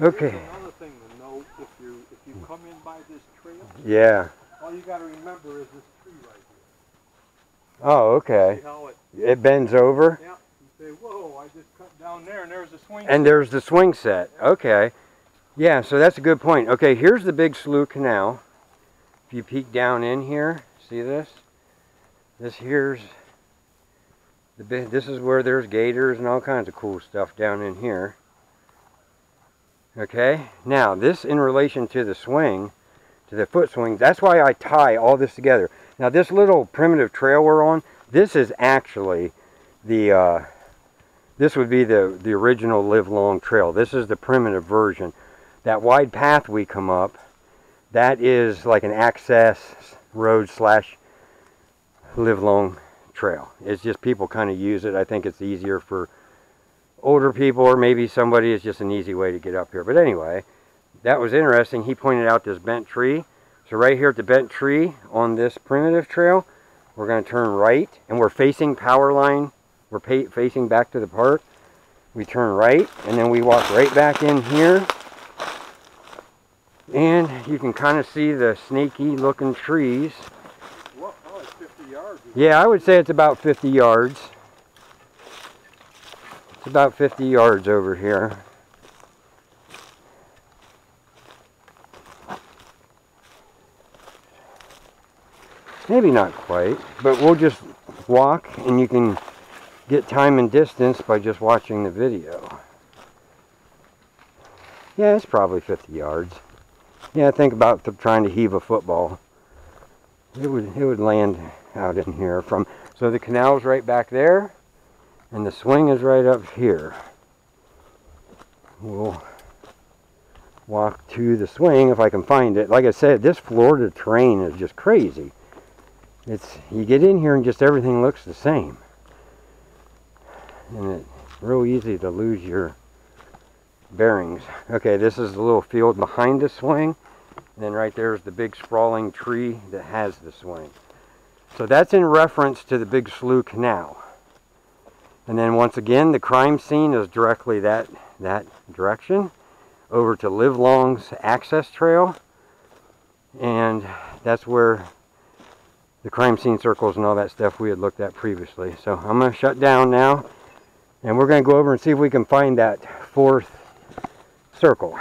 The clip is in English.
Okay. Here's another thing to note, if you, if you come in by this trail, Yeah. all you gotta remember is this tree right here. Oh, okay. See how it, It bends over, yeah, you say, whoa, I just cut down there and there's a swing. and there's the swing set. Okay. Yeah, so that's a good point. Okay, here's the Big Slough Canal. If you peek down in here, see this? This here's the big, this is where there's gators and all kinds of cool stuff down in here. Okay, now this in relation to the swing, to the foot swings, that's why I tie all this together. Now this little primitive trail we're on, this is actually the, uh, this would be the, the original live long trail. This is the primitive version. That wide path we come up, that is like an access road slash live long trail. It's just people kind of use it. I think it's easier for older people or maybe somebody is just an easy way to get up here. But anyway, that was interesting. He pointed out this bent tree. So right here at the bent tree on this primitive trail, we're going to turn right and we're facing power line. We're facing back to the park. We turn right and then we walk right back in here. And you can kind of see the snaky looking trees. Whoa, oh. Yeah, I would say it's about 50 yards. About 50 yards over here. Maybe not quite, but we'll just walk and you can get time and distance by just watching the video. Yeah, it's probably 50 yards. Yeah, think about trying to heave a football. It would it would land out in here from so the canal's right back there and the swing is right up here. We'll walk to the swing if I can find it. Like I said, this Florida terrain is just crazy. It's you get in here and just everything looks the same. And it's real easy to lose your bearings. Okay, this is the little field behind the swing. And then right there is the big sprawling tree that has the swing. So that's in reference to the Big Slough Canal. And then once again, the crime scene is directly that, that direction over to Live Long's access trail. And that's where the crime scene circles and all that stuff we had looked at previously. So I'm going to shut down now. And we're going to go over and see if we can find that fourth circle.